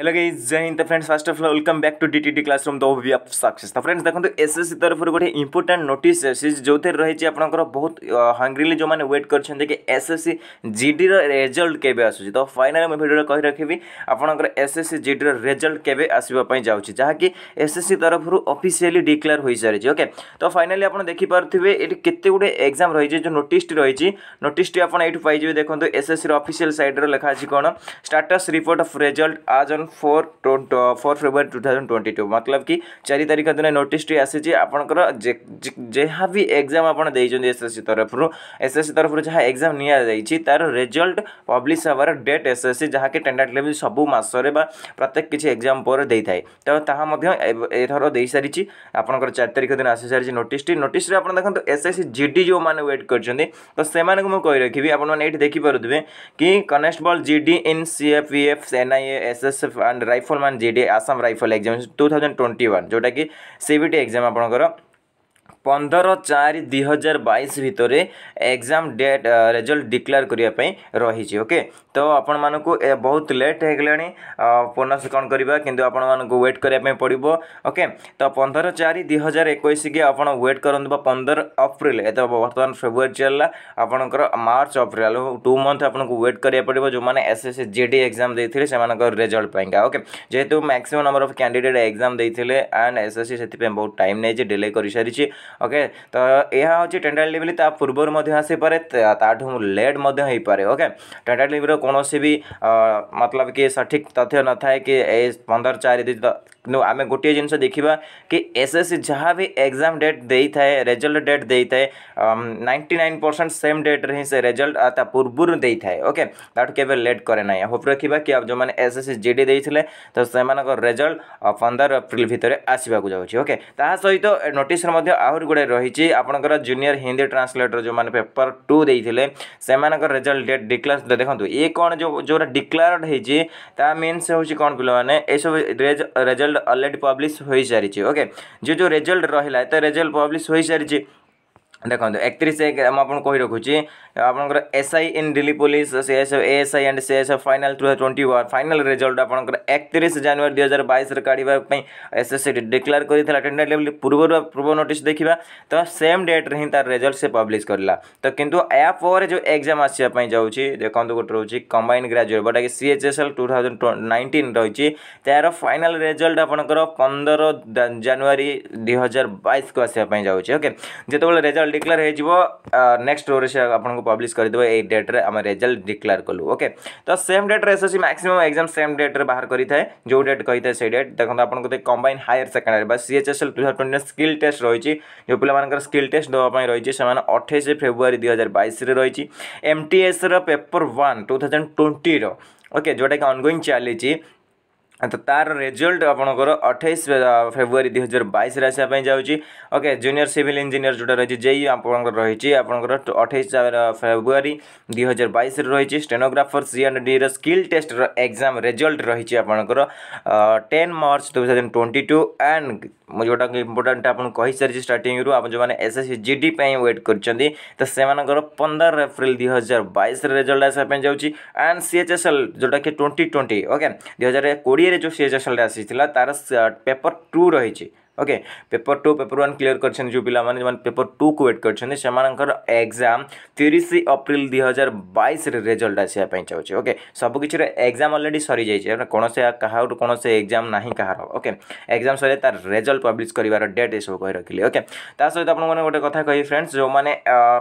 hello guys Jai Hind friends first of all welcome back to DTT classroom तो, तो भी आप success तो फ्रेंड्स देखो एसएससी तो तरफ गोटे इंपोर्टां नोटिस आसी जो रही आप बहुत हंग्रिली जो मैंने वेट करते कि एसएससी जीडी रेजल्ट के आसूँ तो फाइनाल मुझे भिडियो कही रखी आपंकर एसएससी जीडी रेजल्ट के आसवाई जाऊँगी जहाँकि एसएससी तरफ अफिसीआली डिक्लेयर हो सारी ओके तो फाइनाली आप देखिपे ये केते गुड़े एक्जाम रही है जो नोटिस रही नोटिस आप ये पाइबे देखते एसएससी अफिसीआल सैड्रे लिखा कौन स्टाटस रिपोर्ट अफ रेजल्ट आज four four February two thousand twenty two मतलब कि चारि तारिख दिन नोटिसटी आसी ଆପଣଙ୍କର ଯାହା ବି ଏକ୍ଜାମ୍ ଆପଣ ଦେଇଛନ୍ତି ଏସ୍ ଏସ୍ ସି ତରଫରୁ ଏସ୍ ଏସ୍ ସି ତରଫରୁ ଯାହା ଏକ୍ଜାମ୍ ନିଆଯାଇଛି ତା'ର ରେଜଲ୍ଟ ପବ୍ଲିଶ୍ ହେବାର ଡେଟ୍ ଏସ୍ ଏସ୍ ସି ଯାହାକି ଟେଣ୍ଡାଟିଭ୍ ସବୁ ମାସରେ ବା ପ୍ରତ୍ୟେକ କିଛି ଏକ୍ଜାମ୍ ପରେ ଦେଇଥାଏ ତ ତାହା ମଧ୍ୟ ଏଥର ଦେଇସାରିଛି ଆପଣଙ୍କର ଚାରି ତାରିଖ ଦିନ ଆସିସାରିଛି ନୋଟିସ୍ଟି ନୋଟିସ୍ରେ ଆପଣ ଦେଖନ୍ତୁ S S C G D ଯେଉଁମାନେ ୱେଟ୍ କରିଛନ୍ତି ତ ସେମାନଙ୍କୁ ମୁଁ କହି ରଖିବି ଆପଣମାନେ ଏଇଠି ଦେଖିପାରୁଥିବେ କି constable G D in C F E F N I A S S F and rifleman G D Assam rifle exam two thousand twenty one ଯେଉଁଟାକି ସି ବି ଟି ଏକ୍ଜାମ୍ ଆପଣଙ୍କର ପନ୍ଦର ଚାରି ଦୁଇ ହଜାର ବାଇଶ ଭିତରେ ଏକ୍ଜାମ୍ ଡେଟ୍ ରେଜଲ୍ଟ ଡିକ୍ଲେୟାର କରିବା ପାଇଁ ରହିଛି ଓକେ तो आपण मानक बहुत लेट हो गले पुनः कौन करवा कि आपण मानक व्वेट करने पड़ो ओके तो पंदर चार दुई हजार एक आप व्वेट कर पंदर अप्रिल ए तो बर्तमान फेब्रुआर चल आपर मार्च अप्रिल टू मंथ आपको व्वेट करा पड़ो जो मैंने S S J D exam देते result okay जेहतु maximum number of candidate exam देते एंड एस एस सी से बहुत टाइम नहीं डिले कर सारी ओके तो यह हूँ टेंडर लिवल पूर्व आसपे लेट हो पे ओके टेंडर लिव्र कौन କୌଣସି ବି ମତଲବ କି ସଠିକ୍ ତଥ୍ୟ ନଥାଏ କି ଏ ପନ୍ଦର ଚାରି ଦୁଇ ଆମେ ଗୋଟିଏ ଜିନିଷ ଦେଖିବା କି ଏସ୍ ଏସ୍ ସି ଯାହା ବି ଏକ୍ଜାମ୍ ଡେଟ୍ ଦେଇଥାଏ ରେଜଲ୍ଟ ଡେଟ୍ ଦେଇଥାଏ ନାଇଣ୍ଟି ନାଇନ୍ ପରସେଣ୍ଟ ସେମ୍ ଡେଟ୍ରେ ହିଁ ସେ ରେଜଲ୍ଟ ତା ପୂର୍ବରୁ ଦେଇଥାଏ ଓକେ ତାଠୁ କେବେ ଲେଟ୍ କରେ ନାହିଁ ହୋପ୍ ରଖିବା କି ଯେଉଁମାନେ S S C G D ଦେଇଥିଲେ ତ ସେମାନଙ୍କ ରେଜଲ୍ଟ ପନ୍ଦର ଏପ୍ରିଲ୍ ଭିତରେ ଆସିବାକୁ ଯାଉଛି ଓକେ ତାହା ସହିତ ନୋଟିସ୍ରେ ମଧ୍ୟ ଆହୁରି ଗୁଡ଼ାଏ ରହିଛି ଆପଣଙ୍କର ଜୁନିୟର ହିନ୍ଦୀ ଟ୍ରାନ୍ସଲେଟର ଯେଉଁମାନେ ପେପର୍ ଟୁ ଦେଇଥିଲେ ସେମାନଙ୍କର ରେଜଲ୍ଟ ଡେଟ୍ ଡିକ୍ଲାର ଦେଖନ୍ତୁ ଏକ କ'ଣ ଯେଉଁ ଯେଉଁଟା ଡିକ୍ଲାରଡ଼୍ ହେଇଛି ତା ମିନ୍ସ ହେଉଛି କ'ଣ ପିଲାମାନେ ଏସବୁ ରେଜଲ୍ଟ ଅଲରେଡ଼ି ପବ୍ଲିଶ ହୋଇସାରିଛି ଓକେ ଯେଉଁ ଯେଉଁ ରେଜଲ୍ଟ ରହିଲା ତ ରେଜଲ୍ଟ ପବ୍ଲିଶ ହୋଇସାରିଛି ଦେଖନ୍ତୁ ଏକତିରିଶ ଏକ ମୁଁ ଆପଣଙ୍କୁ କହି ରଖୁଛି ଆପଣଙ୍କର S I in Delhi police C S F S I and C S F final two ହଜାର ଟ୍ୱେଣ୍ଟି ୱାନ୍ ଫାଇନାଲ୍ ରେଜଲ୍ଟ ଆପଣଙ୍କର ଏକତିରିଶ ଜାନୁଆରୀ ଦୁଇ ହଜାର ବାଇଶରେ କାଢ଼ିବା ପାଇଁ ଏସ୍ ଏସ୍ ସି ଡିକ୍ଲେୟାର କରିଥିଲା ଟେଣ୍ଡର ଲେଭେଲ୍ ପୂର୍ବରୁ ପୂର୍ବ ନୋଟିସ୍ ଦେଖିବା ତ ସେମ୍ ଡେଟ୍ରେ ହିଁ ତା'ର ରେଜଲ୍ଟ ସେ ପବ୍ଲିଶ କରିଲା ତ କିନ୍ତୁ ଏହା ପରେ ଯେଉଁ ଏକ୍ଜାମ୍ ଆସିବା ପାଇଁ ଯାଉଛି ଦେଖନ୍ତୁ ଗୋଟେ ରହୁଛି କମ୍ବାଇନ୍ ଗ୍ରାଜୁଏଟ୍ ଯେଉଁଟାକି C H S L two thousand nineteen ରହିଛି ତା'ର ଫାଇନାଲ୍ ରେଜଲ୍ଟ ଆପଣଙ୍କର ପନ୍ଦର ଜାନୁଆରୀ ଦୁଇ ହଜାର ବାଇଶକୁ ଆସିବା ପାଇଁ ଯାଉଛି ଓକେ ଯେତେବେଳେ ରେଜଲ୍ଟ রেজাল্ট ডিক্লেয়ার হয়েযিব নেক্সট ডোরে সে আপনার পব্লিশ করেদেব এই ডেট্রে আমি রেজাল্ট ডিক্লেয়ার কলু ওকে তো সেম ডেট্রে এসএসসি ম্যাক্সিমম এক্সাম সেম ডেট্রে বাহার করে থাকে যে ডেট কে সেই ডেট দেখুন আপনার কম্বাইন হায়ার সেকেন্ডারি বা সিএচএসএল টু হাজার টোয়েন্টি স্কিল টেস্ট রয়েছে যে পিলামানଙ୍କର ସ୍କିଲ୍ ଟେଷ୍ଟ ଦେବା ପାଇଁ ରହିଛି ସେମାନେ ଅଠେଇଶ ଫେବୃଆରୀ ଦୁଇହଜାର ବାଇଶରେ ରହିଛି ଏମ୍ଟିଏସ୍ର ପେପର୍ ୱାନ୍ ଟୁ ଥାଉଜେଣ୍ଡ ଟ୍ୱେଣ୍ଟିର ଓକେ ଯେଉଁଟାକି ଅନଗୋଇଂ ଚାଲିଛି ତ ତା'ର ରେଜଲ୍ଟ ଆପଣଙ୍କର ଅଠେଇଶ ଫେବୃଆରୀ ଦୁଇ ହଜାର ବାଇଶରେ ଆସିବା ପାଇଁ ଯାଉଛି ଓକେ ଜୁନିୟର ସିଭିଲ୍ ଇଞ୍ଜିନିୟର ଯେଉଁଟା ରହିଛି ଜେଇ ଆପଣଙ୍କର ରହିଛି ଆପଣଙ୍କର ଅଠେଇଶ ଫେବୃଆରୀ ଦୁଇ ହଜାର ବାଇଶରେ ରହିଛି ଷ୍ଟେନୋଗ୍ରାଫର ସି ଆଣ୍ଡ ଡିର ସ୍କିଲ୍ ଟେଷ୍ଟର ଏକ୍ଜାମ୍ ରେଜଲ୍ଟ ରହିଛି ଆପଣଙ୍କର ten March two thousand twenty two and ମୁଁ ଯେଉଁଟାକି ଇମ୍ପୋର୍ଟାଣ୍ଟ ଆପଣଙ୍କୁ କହିସାରିଛି ଷ୍ଟାର୍ଟିଂରୁ ଆପଣ ଯେଉଁମାନେ S S C G D ପାଇଁ ୱେଟ୍ କରିଛନ୍ତି ତ ସେମାନଙ୍କର ପନ୍ଦର ଏପ୍ରିଲ ଦୁଇ ହଜାର ବାଇଶରେ ରେଜଲ୍ଟ ଆସିବା ପାଇଁ ଯାଉଛି and C H S L ଯେଉଁଟାକି ଟ୍ୱେଣ୍ଟି ଟ୍ୱେଣ୍ଟି ଓକେ ଦୁଇ ହଜାର କୋଡ଼ିଏ କୋଡ଼ିଏରେ ଯେଉଁ ସିଚୁଏସନ୍ଟା ଆସିଥିଲା ତା'ର ପେପର୍ ଟୁ ରହିଛି okay paper two paper one clear କରିଛନ୍ତି ଯେଉଁ ପିଲାମାନେ ଯେଉଁମାନେ ପେପର୍ ଟୁକୁ ୱେଟ୍ କରିଛନ୍ତି ସେମାନଙ୍କର ଏକ୍ଜାମ୍ ତିରିଶ ଅପ୍ରିଲ ଦୁଇ ହଜାର ବାଇଶରେ ରେଜଲ୍ଟ ଆସିବା ପାଇଁ ଚାହୁଁଛି ଓକେ ସବୁକିଛିର ଏକ୍ଜାମ୍ ଅଲରେଡ଼ି ସରିଯାଇଛି କୌଣସି କାହାଠୁ କୌଣସି ଏକ୍ଜାମ୍ ନାହିଁ କାହାର ଓକେ ଏକ୍ଜାମ୍ ସରିଲେ ତାର ରେଜଲ୍ଟ ପବ୍ଲିଶ କରିବାର ଡେଟ୍ ଏସବୁ କହି ରଖିଲି ଓକେ ତା ସହିତ ଆପଣମାନେ ଗୋଟେ କଥା କହିବି ଫ୍ରେଣ୍ଡସ୍ ଯେଉଁମାନେ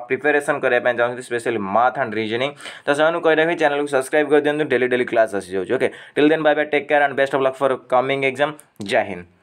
ପ୍ରିପାରେସନ୍ କରିବା ପାଇଁ ଚାହୁଁଛନ୍ତି ସ୍ପେଶାଲି ମାଥ୍ ଆଣ୍ଡ ରିଜନିଂ ତ ସେମାନଙ୍କୁ କହି ରଖି ଚ୍ୟାନେଲ୍କୁ ସବସ୍କ୍ରାଇବ୍ କରିଦିଅନ୍ତୁ ଡେଲି ଡେଲି କ୍ଲାସ୍ ଆସିଯାଉଛି okay till then bye bye take care and best of luck for coming exam Jai Hind